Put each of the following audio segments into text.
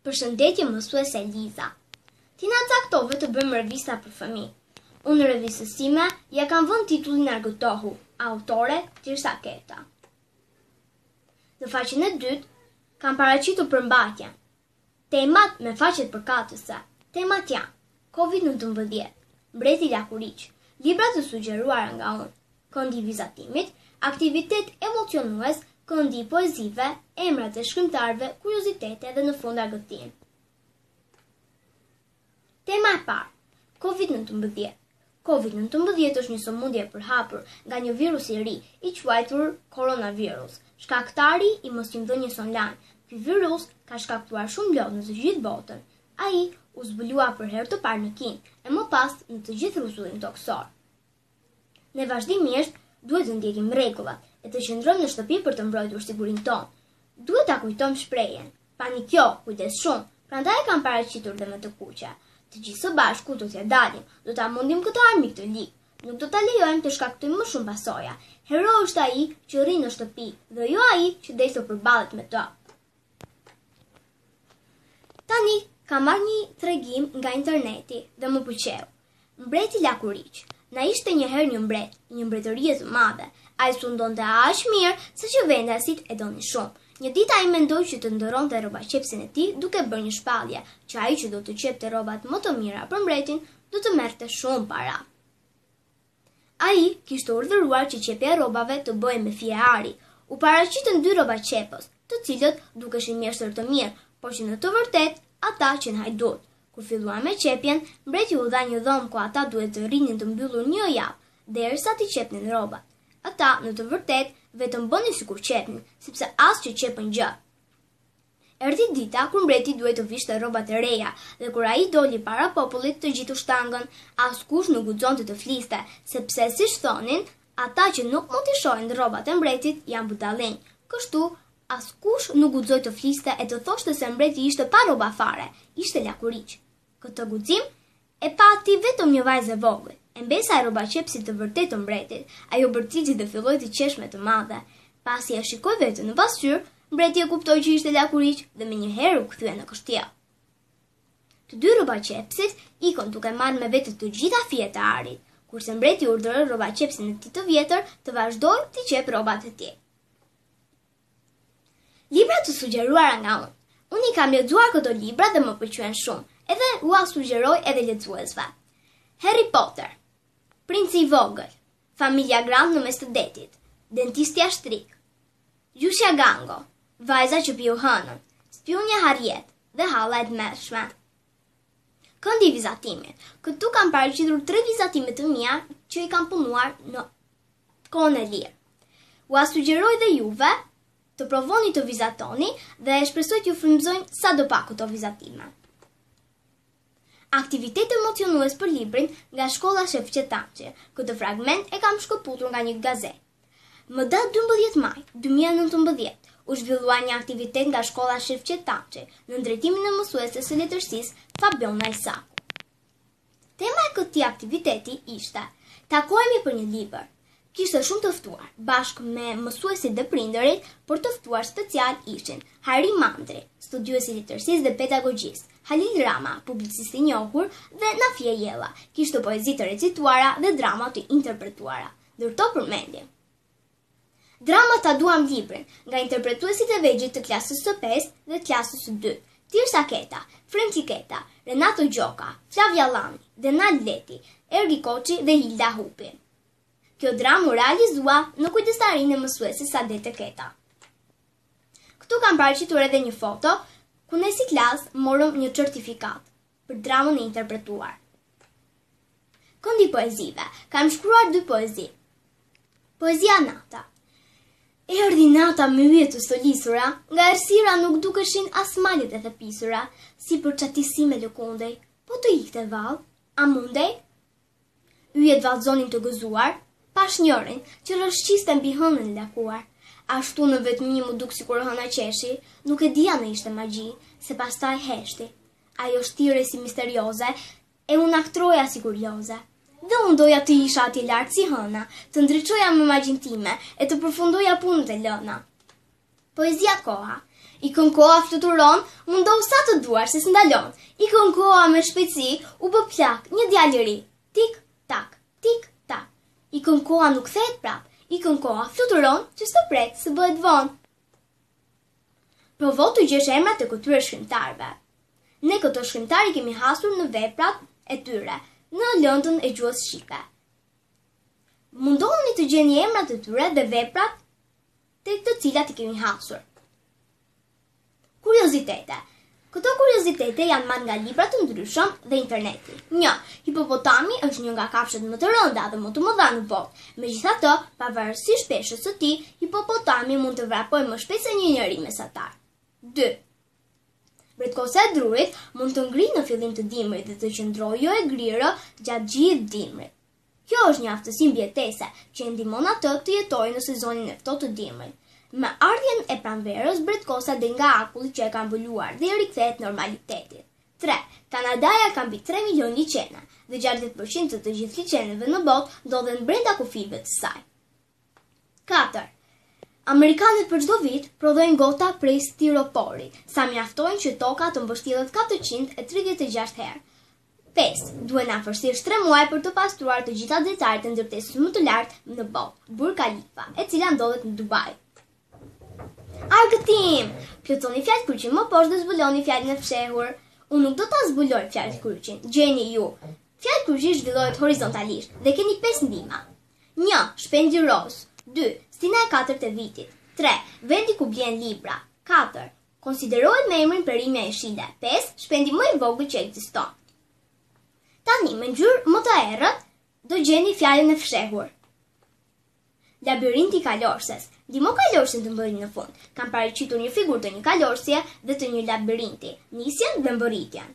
Përshëndetje mësuese Eliza. Ti na caktove të bëjmë revista për fëmijë. Unë revistës sime ja kam vënë titullin Argëtohu, autore Tirsa Keta. Në faqen e dytë, kam paraqitur përmbajtjen. Temat me faqet përkatëse. Temat janë. Covid nëntëmbëdhjetë, Mbreti lakuriq, libra të sugjeruara nga unë, Këndi i vizatimit, Aktivitet emocionues, Këndi i poezive, Emrat e shkrimtarëve, Kuriozitete dhe në fund argëtim. Tema e parë, Covid nëntëmbëdhjetë, Covid nëntëmbëdhjetë është një sëmundje e përhapur nga një virus i ri, i quajtur koronavirus, shkaktari i mësimdhënies online. Ky virus ka shkaktuar shumë lot në të gjithë botën. Ai u zbulua për herë të parë në Kinë e më pas në të gjithë rruzullin tokësor. Ne vazhdimisht duhet të ndjekim rregullat e të qëndrojmë në shtëpi për të mbrojtur sigurinë tonë. Duhet ta kujtojmë shprehjen, Panik jo, kujdes shumë, prandaj e kam paraqitur dhe me të kuqe. Të gjithë së bashku do t'ja dalim, do ta mundim këtë armik të lig. Nuk do ta lejojmë të shkaktojë më shumë pasoja. Hero është ai që rri në shtëpi dhe jo ai që del të përballet me të. Tani kam marrë një tregim nga interneti dhe më pëlqeu. Mbreti lakuriq, na ishte njëherë një mbret, i një mbretërie të madhe. Ai sundonte aq mirë, sa që vendasit e donin shumë. Një ditë ai mendoi që të ndërronte rrobaqepësin e tij, duke bërë një shpallje, që ai që do të qepte rrobat më të mira për mbretin, do të merrte shumë para. Ai kishte urdhëruar që qepja e rrobave të bëhej me fije ari. U paraqitën dy rrobaqepës, të cilët dukeshin mjeshtër të mirë, por që në të vërtetë ata qenë hajdutë. Kur filluan me qepjen, mbreti u dha një dhomë ku ata duhet të rrinin të mbyllur një javë, derisa t'i qepnin rrobat. Ata, në të vërtetë, vetëm bënin sikur qepnin, sepse as që qepën gjë. Erdhi dita kur mbreti duhej të vishte rrobat e reja, dhe kur ai doli para popullit, të gjithë u shtangën. Askush nuk guxonte të fliste, sepse siç thonin, ata që nuk mund t'i shohin rrobat e mbretit janë budallenj. Kështu, Askush nuk guxoi të fliste e të thoshte se mbreti ishte pa rroba fare, ishte lakuriq. Këtë guxim e pati vetëm një vajzë e vogël, e mbesa e rrobaqepësit të vërtetë të mbretit, ajo bërtiti dhe filloi të qeshë me të madhe. Pasi e shikoi veten në pasqyrë, mbreti e kuptoi që ishte lakuriq dhe menjëherë u kthye në kështjellë. Të dy rrobaqepësit ikën duke marrë me vete të gjitha fijet e arit, kurse mbreti urdhëroi rrobaqepësin e tij të vjetër të vazhdojë të qepë rrobat e tij. Libra të sugjeruara nga unë. Unë i kam lexuar këto libra dhe më pëlqyen shumë, edhe ua sugjeroj edhe lexuesve. Harry Potter, Princi i Vogël, Familja Grant në mes të detit, Dentistja Shtrigë, Gjyshja Gango, Vajza që piu hënën, Spiunja Harriet dhe Halla e Tmerrshme. Këndi i vizatimit. Këtu kam paraqitur tre vizatime të mia që i kam punuar në kohën e lirë. Ua sugjeroj dhe juve të provoni të vizatoni dhe e shpresoj t'ju frymëzojnë sado pak këto vizatime. Aktivitet emocionues për librin nga shkolla Shefqet Tançi. Këtë fragment e kam shkëputur nga një gazetë. Më datë dymbëdhjetë maj dy mijë e nëntëmbëdhjetë, u zhvillua një aktivitet nga shkolla Shefqet Tançi, nën drejtimin e mësueses së letërsisë, Fabiona Isaku. Tema e këtij aktiviteti ishte Takohemi për një libër. Kishte shumë të ftuar, bashkë me mësuesit dhe prindërit, por të ftuar specialë ishin Hari Mandri, studiues i letërsisë dhe pedagogjisë, Halil Rama, publicist i njohur, dhe Nafije Jella, kishte poezi të recituara dhe drama të interpretuara. Ndër to përmendim. Drama ta duam librin, nga interpretuesit e vegjël të klasës së 5 dhe klasës së 2. Tirsa Keta, Frenki Keta, Renato Gjoka, Flavia Lami, Denal Leti, Ergi Koçi dhe Hilda Hupi. Kjo dramë u realizua nën kujdestarinë e mësueses Sadete Keta. Këtu kam paraqitur edhe një foto, ku ne si klasë morëm një certifikatë. për dramën e interpretuar. Këndi i poezive, kam shkruar dy poezi. Poezia Nata. E erdhi nata me yje të stolisura, nga errësira nuk dukeshin as malet e thepisura, sipër çatisë me lëkundej, po të ikte vallë, a mundej? Yjet vallëzonin të gëzuar, pashë njërin, që rrëshqiste mbi hënën e lakuar. Ashtu në vetmi m'u duk sikur hëna qeshi, nuk e dija në ishte magji, se pastaj heshti. Ajo shtirej si misterioze, e unë aktroja si kurioze. Dhe unë doja të isha atje lart si hëna, të ndriçoja me magjinë time, e të përfundoja punët e lëna. Poezia koha Ikën koha fluturon, mundohu sa të duash se s'ndalon. Ikën koha me shpejtësi, u bë plak, një djalë i ri. Tik tak, tik tak. Ikën koha nuk kthehet prapë. Ikën koha fluturon, që s'të pret, se bëhet vonë. Provo të gjesh emrat e këtyre shkrimtarëve. Ne këto shkrimtarë i kemi hasur në veprat e tyre, në lëndën e gjuhës shqipe. Mundohuni të gjeni emrat e tyre dhe veprat te të cilat i kemi hasur. Kuriozitete Këto kuriozitete janë marrë nga libra të ndryshëm dhe interneti. Një, hipopotami është një nga kafshët më të rënda dhe më të mëdha në botë. Megjithatë, pavarësisht peshës së tij, hipopotami mund të vrapojë më shpejt se një njeri mesatar. 2. Bretkosa e drurit mund të ngrijë në fillim të dimrit dhe të qëndrojë jo e ngrirë gjatë gjithë dimrit. Kjo është një aftësi mbijetese që e ndihmon atë të jetojë në sezonin e ftohtë të dimrit. Me ardhjen e pranverës bretkosa del nga akulli që e ka mbuluar dhe i rikthehet normalitetit. Tre, Kanadaja ka mbi tre milionë liqene, dhe gjashtëdhjetë për qind të të gjithë liqeneve në botë ndodhen brenda kufijve të saj. Katër. Amerikanët për çdo vit prodhojnë gota prej stiropori, sa mjaftojnë që toka të mbështillet katërqind e tridhjetë e gjashtë herë. Pesë. Duhen afërsisht tre muaj për të pastruar të gjitha dritaret e ndërtesës më të lartë në botë, Burj Khalifa, e cila ndodhet në Dubai. Argëtim! Plotësoni fjalëkryqin më poshtë dhe zbuloni fjalën e fshehur. Unë nuk do ta zbuloj fjalëkryqin. Gjeni ju. Fjalëkryqi zhvillohet horizontalisht dhe keni pesë ndihma. Një, shpendi rozë. Dy, stina e katërt e vitit. Tre, vendi ku blihen libra. Katër, konsiderohet me emrin perimja jeshile. Pesë, shpendi më i vogël që ekziston. Tani, me ngjyrë më të errët, do gjeni fjalën e fshehur. Labirinti i kalorëses. Ndihmo kalorësen të mbërrijë në fund. Kam paraqitur një figurë të një kalorëseje dhe të një labirinti. Nisjen dhe mbërritjen.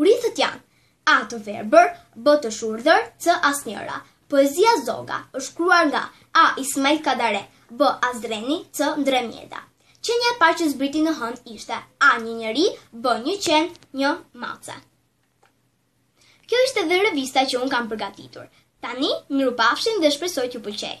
Urithët janë A të verbër, B të shurdhër, C asnjëra. Poezia Zoga është shkruar nga A Ismail Kadare, B Asdreni, C Ndre Mjeda. Qenia e parë që zbriti në hënë ishte A një njeri, B një qen, një mace. Kjo ishte dhe revista që unë kam përgatitur. Tani, mirupafshim dhe shpresoj t'ju pëlqejë.